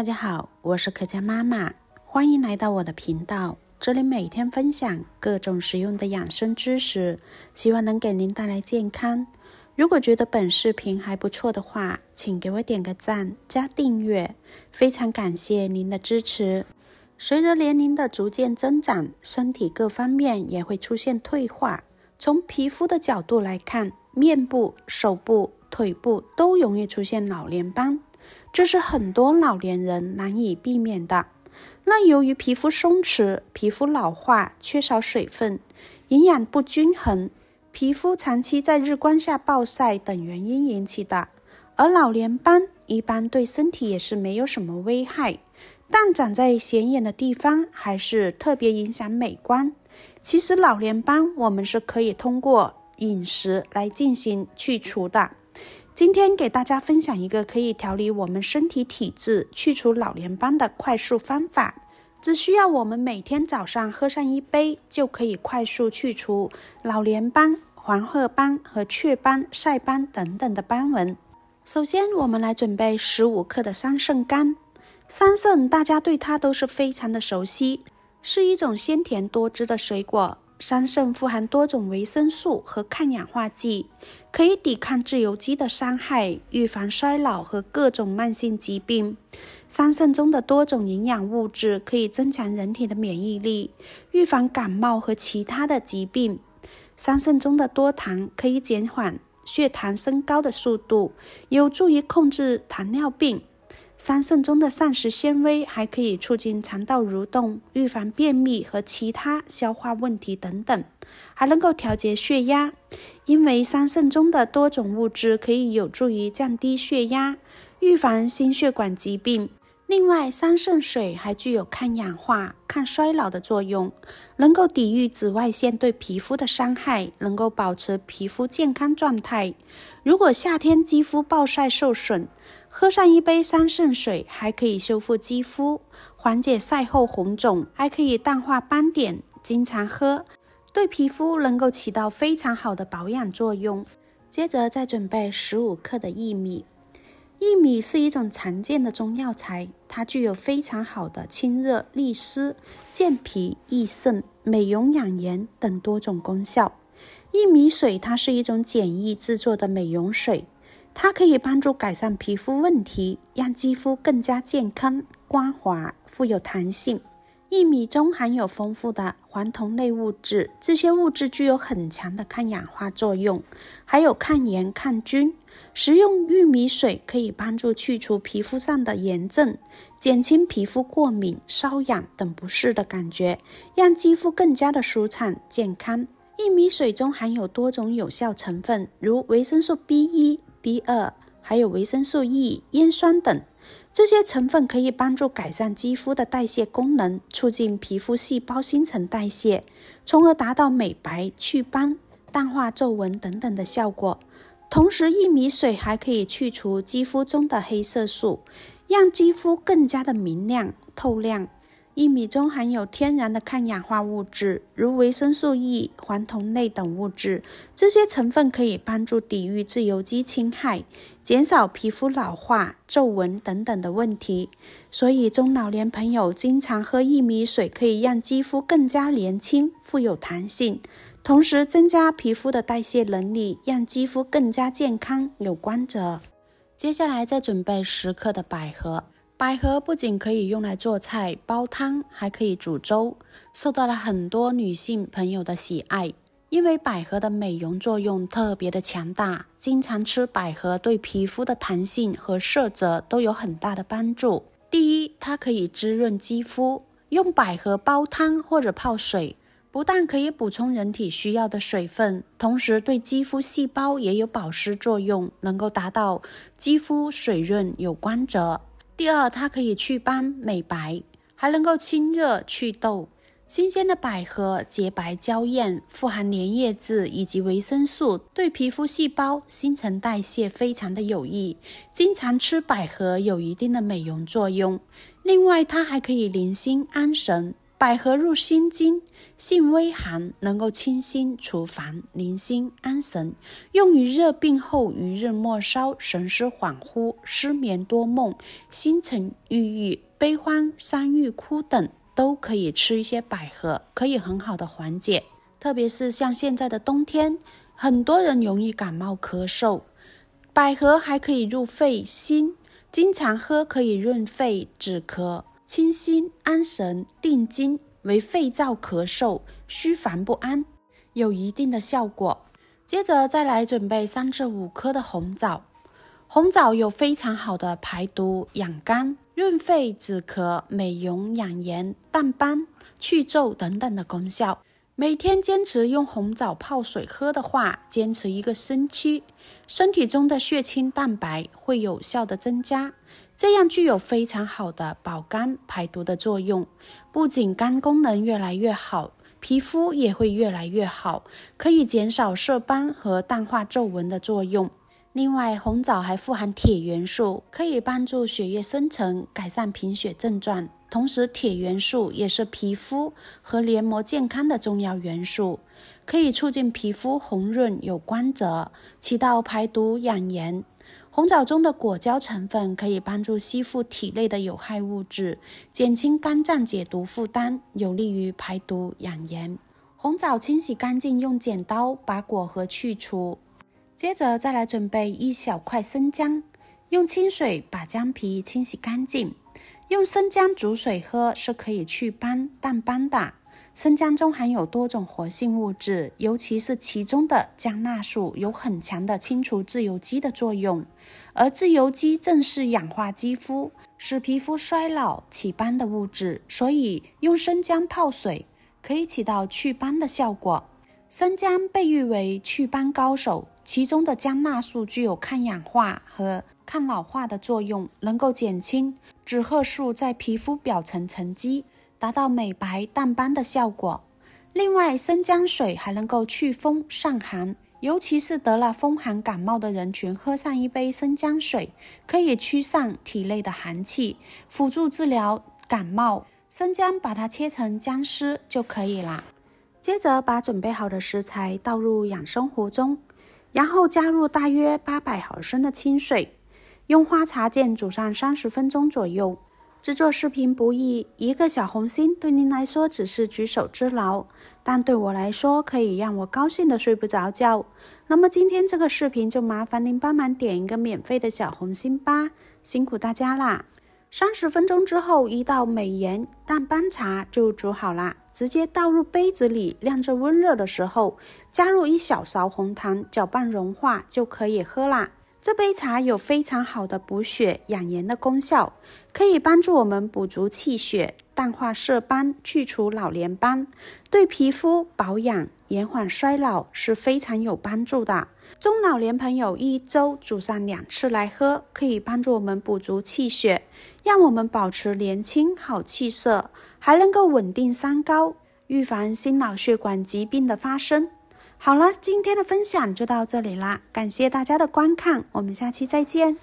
大家好，我是可佳妈妈，欢迎来到我的频道。这里每天分享各种实用的养生知识，希望能给您带来健康。如果觉得本视频还不错的话，请给我点个赞加订阅，非常感谢您的支持。随着年龄的逐渐增长，身体各方面也会出现退化。从皮肤的角度来看，面部、手部、腿部都容易出现老年斑，这是很多老年人难以避免的。那由于皮肤松弛、皮肤老化、缺少水分、营养不均衡、皮肤长期在日光下暴晒等原因引起的。而老年斑一般对身体也是没有什么危害，但长在显眼的地方还是特别影响美观。其实老年斑我们是可以通过饮食来进行去除的。今天给大家分享一个可以调理我们身体体质、去除老年斑的快速方法，只需要我们每天早上喝上一杯，就可以快速去除老年斑、黄褐斑和雀斑、晒斑等等的斑纹。首先，我们来准备十五克的桑葚干。桑葚大家对它都是非常的熟悉，是一种鲜甜多汁的水果。桑葚富含多种维生素和抗氧化剂，可以抵抗自由基的伤害，预防衰老和各种慢性疾病。桑葚中的多种营养物质可以增强人体的免疫力，预防感冒和其他的疾病。桑葚中的多糖可以减缓血糖升高的速度，有助于控制糖尿病。桑葚中的膳食纤维还可以促进肠道蠕动，预防便秘和其他消化问题等等，还能够调节血压。因为桑葚中的多种物质可以有助于降低血压，预防心血管疾病。另外，桑葚水还具有抗氧化、抗衰老的作用，能够抵御紫外线对皮肤的伤害，能够保持皮肤健康状态。如果夏天肌肤暴晒受损，喝上一杯桑葚水，还可以修复肌肤，缓解晒后红肿，还可以淡化斑点。经常喝，对皮肤能够起到非常好的保养作用。接着再准备十五克的薏米。薏米是一种常见的中药材，它具有非常好的清热利湿、健脾益肾、美容养颜等多种功效。薏米水它是一种简易制作的美容水。它可以帮助改善皮肤问题，让肌肤更加健康、光滑、富有弹性。薏米中含有丰富的黄酮类物质，这些物质具有很强的抗氧化作用，还有抗炎抗菌。食用玉米水可以帮助去除皮肤上的炎症，减轻皮肤过敏、瘙痒等不适的感觉，让肌肤更加的舒畅健康。薏米水中含有多种有效成分，如维生素 B 一。B 二还有维生素 E、烟酸等，这些成分可以帮助改善肌肤的代谢功能，促进皮肤细胞新陈代谢，从而达到美白、祛斑、淡化皱纹等等的效果。同时，薏米水还可以去除肌肤中的黑色素，让肌肤更加的明亮透亮。薏米中含有天然的抗氧化物质，如维生素 E、黄酮类等物质。这些成分可以帮助抵御自由基侵害，减少皮肤老化、皱纹等等的问题。所以，中老年朋友经常喝薏米水，可以让肌肤更加年轻、富有弹性，同时增加皮肤的代谢能力，让肌肤更加健康有光泽。接下来再准备十克的百合。百合不仅可以用来做菜、煲汤，还可以煮粥，受到了很多女性朋友的喜爱。因为百合的美容作用特别的强大，经常吃百合对皮肤的弹性和色泽都有很大的帮助。第一，它可以滋润肌肤，用百合煲汤或者泡水，不但可以补充人体需要的水分，同时对肌肤细胞也有保湿作用，能够达到肌肤水润有光泽。第二，它可以祛斑美白，还能够清热祛痘。新鲜的百合洁白娇艳，富含粘液质以及维生素，对皮肤细胞新陈代谢非常的有益。经常吃百合有一定的美容作用。另外，它还可以宁心安神，百合入心经，性微寒，能够清心除烦、宁心安神，用于热病后余日末梢、神思恍惚、失眠多梦、心沉郁郁、悲欢伤欲哭等，都可以吃一些百合，可以很好的缓解。特别是像现在的冬天，很多人容易感冒咳嗽，百合还可以入肺心，经常喝可以润肺止咳。清心安神定惊，为肺燥咳嗽、虚烦不安，有一定的效果。接着再来准备三至五颗的红枣，红枣有非常好的排毒、养肝、润肺止咳、美容养颜、淡斑、去皱等等的功效。每天坚持用红枣泡水喝的话，坚持一个星期，身体中的血清蛋白会有效的增加，这样具有非常好的保肝排毒的作用。不仅肝功能越来越好，皮肤也会越来越好，可以减少色斑和淡化皱纹的作用。另外，红枣还富含铁元素，可以帮助血液生成，改善贫血症状。同时，铁元素也是皮肤和黏膜健康的重要元素，可以促进皮肤红润有光泽，起到排毒养颜。红枣中的果胶成分可以帮助吸附体内的有害物质，减轻肝脏解毒负担，有利于排毒养颜。红枣清洗干净，用剪刀把果核去除。接着再来准备一小块生姜，用清水把姜皮清洗干净。用生姜煮水喝是可以祛斑淡斑的。生姜中含有多种活性物质，尤其是其中的姜辣素有很强的清除自由基的作用，而自由基正是氧化肌肤、使皮肤衰老起斑的物质，所以用生姜泡水可以起到祛斑的效果。生姜被誉为祛斑高手，其中的姜辣素具有抗氧化和抗老化的作用，能够减轻脂褐素在皮肤表层沉积，达到美白淡斑的效果。另外，生姜水还能够祛风散寒，尤其是得了风寒感冒的人群，喝上一杯生姜水，可以驱散体内的寒气，辅助治疗感冒。生姜把它切成姜丝就可以了。接着把准备好的食材倒入养生壶中，然后加入大约八百毫升的清水。用花茶键煮上三十分钟左右。制作视频不易，一个小红心对您来说只是举手之劳，但对我来说可以让我高兴的睡不着觉。那么今天这个视频就麻烦您帮忙点一个免费的小红心吧，辛苦大家啦！三十分钟之后，一道美颜淡斑茶就煮好啦，直接倒入杯子里，晾至温热的时候，加入一小勺红糖，搅拌融化就可以喝啦。这杯茶有非常好的补血养颜的功效，可以帮助我们补足气血，淡化色斑，去除老年斑，对皮肤保养、延缓衰老是非常有帮助的。中老年朋友一周煮上两次来喝，可以帮助我们补足气血，让我们保持年轻好气色，还能够稳定三高，预防心脑血管疾病的发生。好了，今天的分享就到这里啦，感谢大家的观看，我们下期再见。